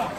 おい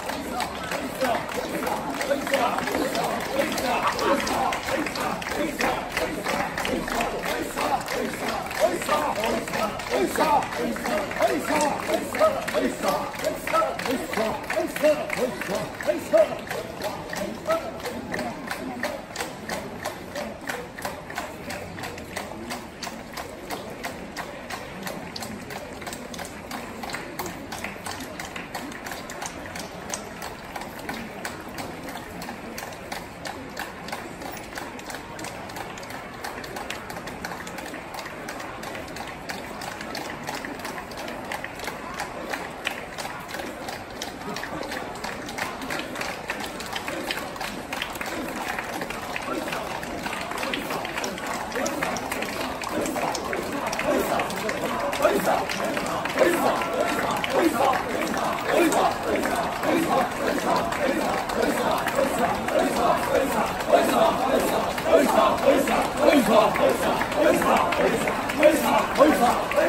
さ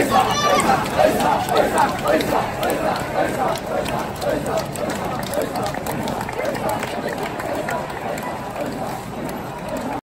Oysa! Oysa! Oysa! Oysa! Oysa! Oysa! Oysa! Oysa!